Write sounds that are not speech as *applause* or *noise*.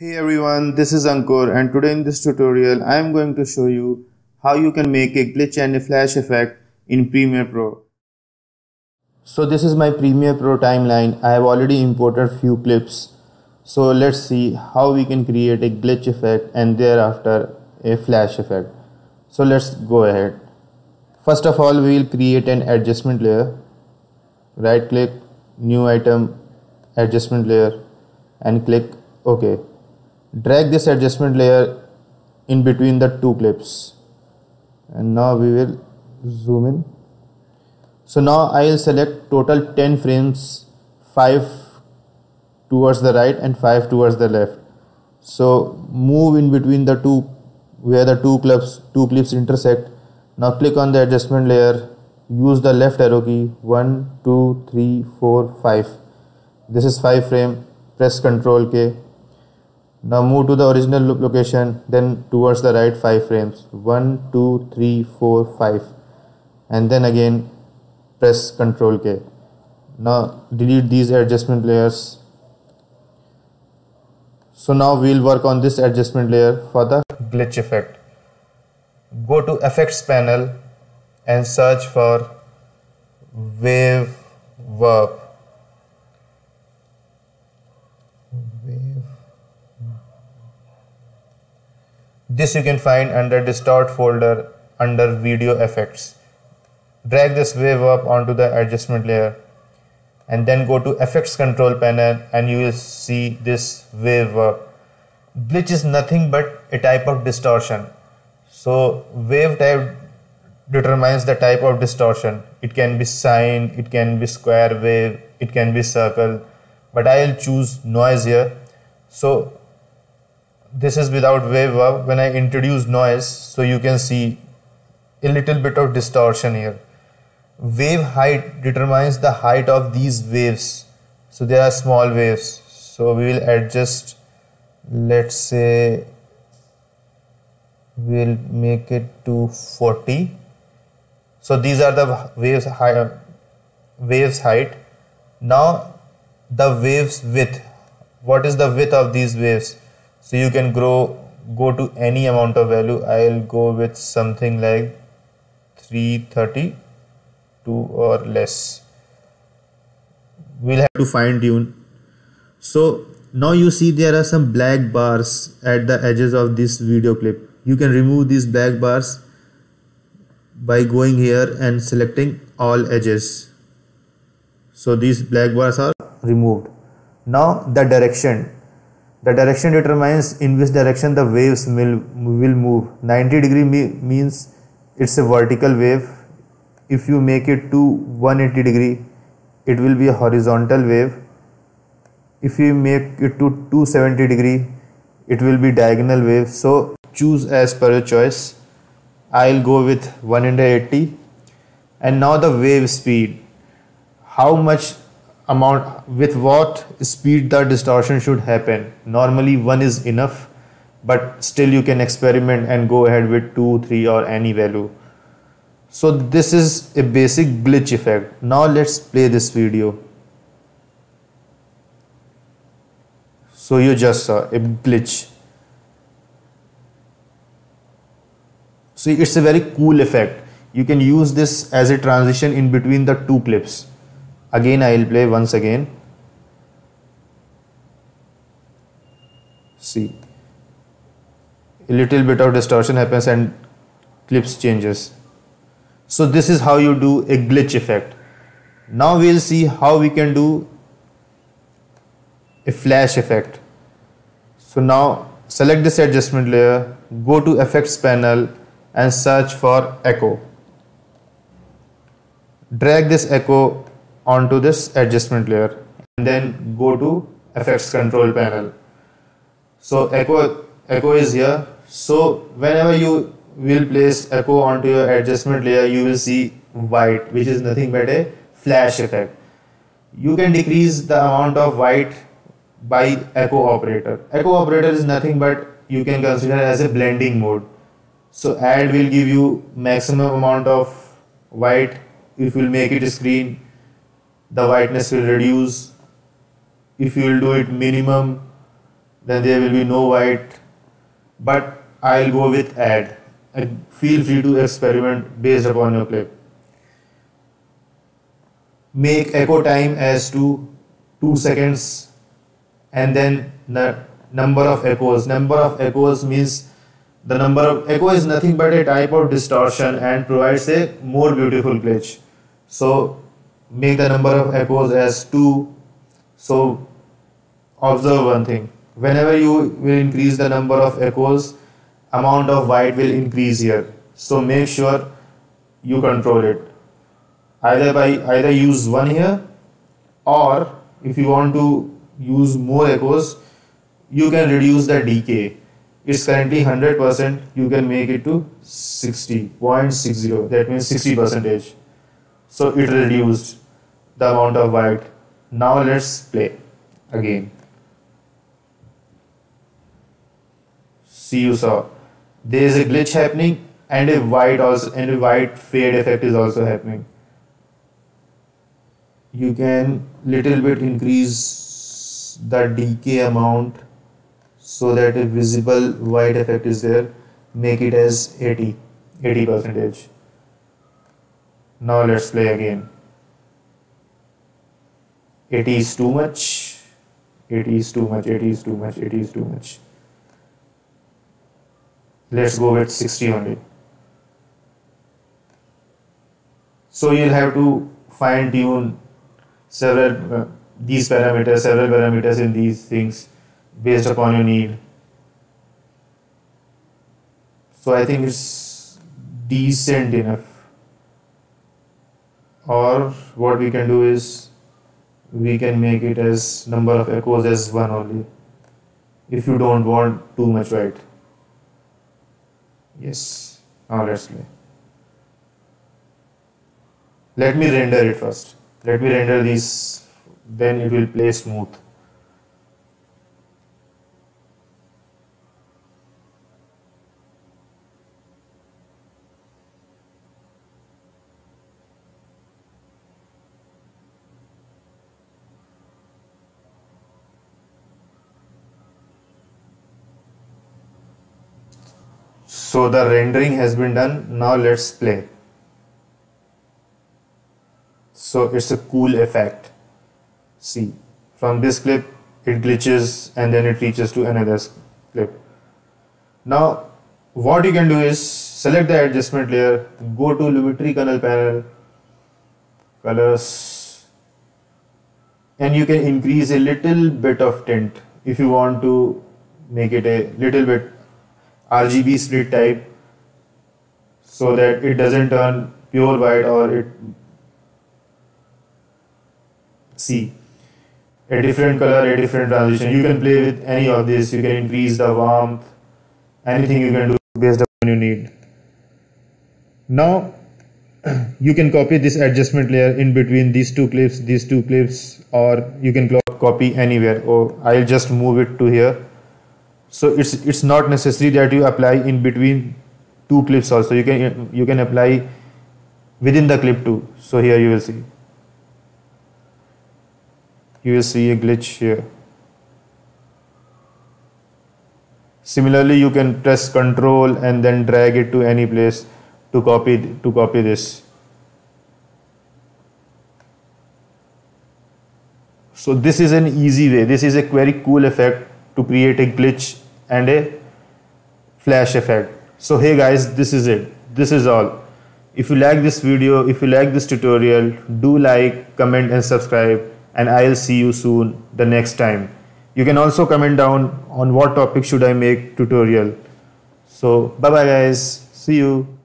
Hey everyone, this is Ankur and today in this tutorial I am going to show you how you can make a glitch and a flash effect in Premiere Pro. So this is my Premiere Pro timeline. I have already imported few clips. So let's see how we can create a glitch effect and thereafter a flash effect. So let's go ahead. First of all we will create an adjustment layer. Right click, new item, adjustment layer and click OK drag this adjustment layer in between the two clips. And now we will zoom in. So now I will select total 10 frames 5 towards the right and 5 towards the left. So move in between the two where the two clips two clips intersect. Now click on the adjustment layer use the left arrow key 1 2 3 4 5 this is 5 frame press ctrl k now move to the original loop location, then towards the right 5 frames. 1, 2, 3, 4, 5. And then again press Ctrl K. Now delete these adjustment layers. So now we'll work on this adjustment layer for the glitch effect. Go to effects panel and search for wave warp This you can find under distort folder under video effects. Drag this wave warp onto the adjustment layer and then go to effects control panel and you will see this wave warp. Glitch is nothing but a type of distortion. So wave type determines the type of distortion. It can be sine, it can be square wave, it can be circle, but I will choose noise here. So this is without wave when I introduce noise so you can see a little bit of distortion here. Wave height determines the height of these waves. So they are small waves. So we will adjust let's say we'll make it to 40 so these are the waves height waves height. Now the waves width. What is the width of these waves so you can grow go to any amount of value. I'll go with something like 332 or less. We'll have to fine tune. So now you see there are some black bars at the edges of this video clip. You can remove these black bars by going here and selecting all edges. So these black bars are removed. Now the direction the direction determines in which direction the waves will, will move. 90 degree me means it's a vertical wave. If you make it to 180 degree, it will be a horizontal wave. If you make it to 270 degree, it will be diagonal wave. So choose as per your choice. I'll go with 180 and now the wave speed. How much amount with what speed the distortion should happen. Normally one is enough but still you can experiment and go ahead with 2 3 or any value. So this is a basic glitch effect. Now let's play this video. So you just saw a glitch. See it's a very cool effect. You can use this as a transition in between the two clips again I will play once again. See. A little bit of distortion happens and clips changes. So this is how you do a glitch effect. Now we'll see how we can do a flash effect. So now select this adjustment layer go to effects panel and search for echo. Drag this echo onto this adjustment layer and then go to effects control panel. So echo echo is here. So whenever you will place echo onto your adjustment layer you will see white which is nothing but a flash effect. You can decrease the amount of white by echo operator. Echo operator is nothing but you can consider as a blending mode. So add will give you maximum amount of white. If you make it screen the whiteness will reduce. If you will do it minimum then there will be no white. But I'll go with add. And feel free to experiment based upon your clip. Make echo time as to 2 seconds and then the number of echoes. Number of echoes means the number of echo is nothing but a type of distortion and provides a more beautiful glitch. So make the number of echoes as 2. So observe one thing. Whenever you will increase the number of echoes, amount of white will increase here. So make sure you control it. Either by either use one here or if you want to use more echoes, you can reduce the decay it's currently 100% you can make it to 60.60 that means 60 percentage so it reduced the amount of white now let's play again. See you saw there is a glitch happening and a white also and a white fade effect is also happening. You can little bit increase the decay amount so that a visible white effect is there. Make it as 80 80 percentage now let's play again. 80 is too much. 80 is too much. 80 is too much. 80 is too much. Let's go with 60 only. So you'll have to fine tune several uh, these parameters several parameters in these things based upon your need. So I think it's decent enough. Or what we can do is we can make it as number of echoes as one only if you don't want too much white. Yes, now let's play. Let me render it first. Let me render this then it will play smooth. So the rendering has been done. Now let's play. So it's a cool effect. See from this clip it glitches and then it reaches to another clip. Now what you can do is select the adjustment layer go to Lumetri color panel colors and you can increase a little bit of tint if you want to make it a little bit RGB split type so that it doesn't turn pure white or it see a different color, a different transition. You can play with any of this. You can increase the warmth, anything you can do based on you need. Now *clears throat* you can copy this adjustment layer in between these two clips, these two clips, or you can copy anywhere. Or I'll just move it to here so it's it's not necessary that you apply in between two clips also. You can you can apply within the clip too. So here you will see. You will see a glitch here. Similarly you can press control and then drag it to any place to copy to copy this. So this is an easy way. This is a very cool effect to create a glitch and a flash effect. So hey guys this is it. This is all. If you like this video if you like this tutorial do like comment and subscribe and i'll see you soon the next time. You can also comment down on what topic should i make tutorial. So bye bye guys. See you